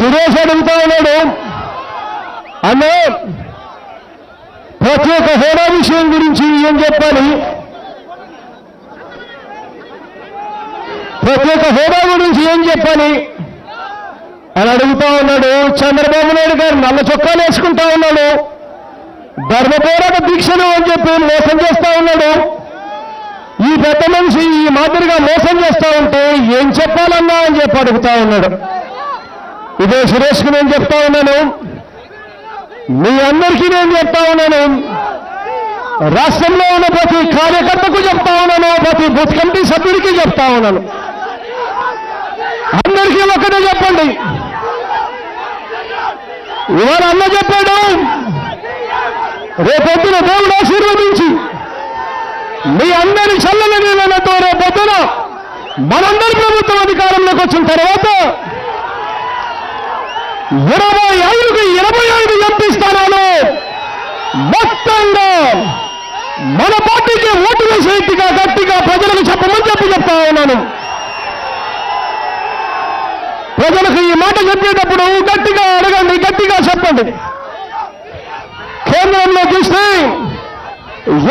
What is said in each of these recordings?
సురేష్ అడుగుతా ఉన్నాడు అన్నో ప్రత్యేక హోదా విషయం గురించి ఏం చెప్పాలి? ప్రత్యేక హోదా గురించి ఏం చెప్పాలి? అని అడుగుతా ఉన్నాడు చంద్రబాబు నాయుడు గారు. నల్ల చొక్కాలు వేసుకుంటా ఉన్నాడు. ధర్మ పోరాట దీక్షలు అని చెప్పి మోసం చేస్తా ఉన్నాడు. ఈ పెద్ద మనిషి ఈ మాదిరిగా మోసం చేస్తా ఉంటే ఏం చెప్పాలన్నా అని చెప్పి అడుగుతా ఉన్నాడు. ఇదే సురేష్కి నేను చెప్తా ఉన్నాను. మీ అందరికీ నేను చెప్తా ఉన్నాను. రాష్ట్రంలో ఉన్న ప్రతి కార్యకర్తకు చెప్తా ఉన్నాను. ప్రతి బూత్ కమిటీ సభ్యుడికి చెప్తా ఉన్నాను. అందరికీ ఒకటే చెప్పండి. ఇవాళ అన్న చెప్పాడు. రేపొద్దున దేవుడు ఆశీర్వదించి మీ అందరి చల్లని నీళ్ళతో రేపొద్దున మనందరి ప్రభుత్వం అధికారంలోకి వచ్చిన తర్వాత ఇరవై ఐదుకి ఇరవై ఐదు ఎంపీ స్థానాలు మొత్తంగా మన పార్టీకి ఓటు వేసేట్టుగా గట్టిగా ప్రజలకు చెప్పమని చెప్పి చెప్తా ఉన్నాను. ప్రజలకు ఈ మాట చెప్పేటప్పుడు గట్టిగా అడగండి గట్టిగా చెప్పండి. కేంద్రంలో చూస్తే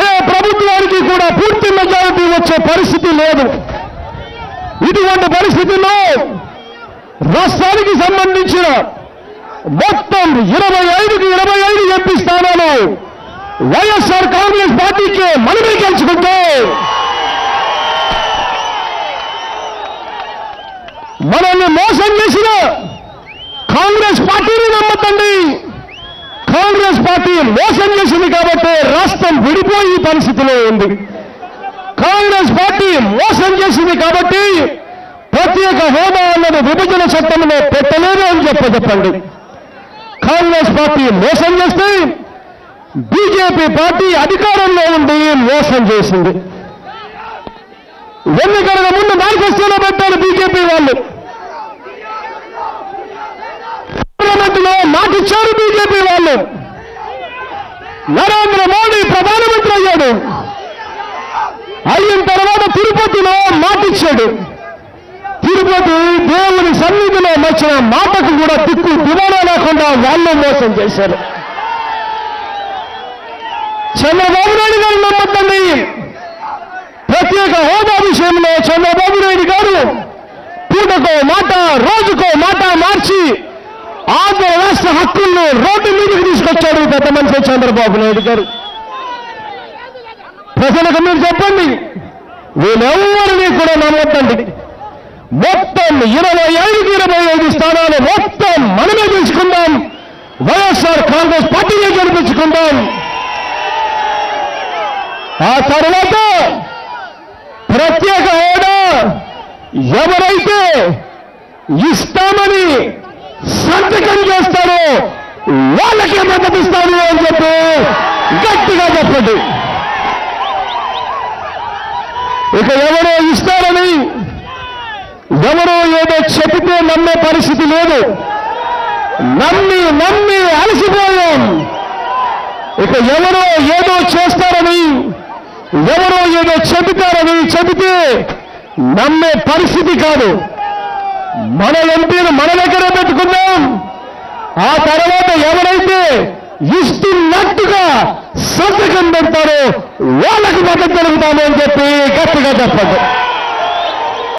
ఏ ప్రభుత్వానికి కూడా పూర్తి మెజారిటీ వచ్చే పరిస్థితి లేదు. ఇటువంటి పరిస్థితుల్లో రాష్ట్రానికి సంబంధించిన మొత్తం ఇరవై ఐదుకి ఇరవై ఐదు ఎంపీ స్థానాలు వైఎస్ఆర్ కాంగ్రెస్ పార్టీకి మనమే గెలుచుకుంటే మనల్ని మోసం చేసిన కాంగ్రెస్ పార్టీని నమ్మకండి. కాంగ్రెస్ పార్టీ మోసం చేసింది కాబట్టి రాష్ట్రం విడిపోయి పరిస్థితిలో ఉంది. కాంగ్రెస్ పార్టీ మోసం చేసింది కాబట్టి ప్రత్యేక హోదా అన్నది విభజన చట్టంలో పెట్టలేదు అని చెప్ప చెప్పండి. కాంగ్రెస్ పార్టీ మోసం చేస్తే బీజేపీ పార్టీ అధికారంలో ఉండి మోసం చేసింది. ఎన్నికల ముందు మేనిఫెస్టోలో పెట్టారు బీజేపీ వాళ్ళు. పార్లమెంటులో మాటిచ్చారు బీజేపీ వాళ్ళు. నరేంద్ర మోడీ ప్రధానమంత్రి అయ్యాడు. అయిన తర్వాత తిరుపతిలో మాటిచ్చాడు. తిరుపతి వచ్చిన మాటకు కూడా దిక్కు దివాణా లేకుండా వాళ్ళు మోసం చేశారు. చంద్రబాబు నాయుడు గారు నమ్మద్దండి ప్రత్యేక హోదా విషయంలో చంద్రబాబు నాయుడు గారు పూటకో మాట రోజుకో మాట మార్చి ఆంధ్ర రాష్ట్ర హక్కులను రోడ్డు మీదకి తీసుకొచ్చాడు పెద్ద మనిషి చంద్రబాబు నాయుడు గారు. ప్రజలకు మీరు చెప్పండి. వీళ్ళెవ్వరినీ కూడా నమ్మొద్దండి. మొత్తం ఇరవై ఐదుకి ఇరవై ఐదు స్థానాలు మొత్తం మనమే తీసుకుందాం వైఎస్ఆర్ కాంగ్రెస్ పార్టీనే గెలిపించుకుందాం. ఆ తర్వాత ప్రత్యేక హోదా ఎవరైతే ఇస్తామని సంతకం చేస్తారో వాళ్ళకే మద్దతిస్తాను అని చెప్పి గట్టిగా చెప్పండి. ఇక ఎవరో ఇస్తారని ఎవరో ఏదో చెబితే నమ్మే పరిస్థితి లేదు. నమ్మి నమ్మి అలసిపోయాం. ఇక ఎవరో ఏదో చేస్తారని ఎవరో ఏదో చెబుతారని చెబితే నమ్మే పరిస్థితి కాదు. మన ఎంపీలు మన దగ్గరే పెట్టుకుందాం. ఆ తర్వాత ఎవరైతే ఇస్తున్నట్టుగా సంతకం పెడతారో వాళ్ళకి మద్దతు జరుగుతామని చెప్పి గట్టిగా చెప్పండి.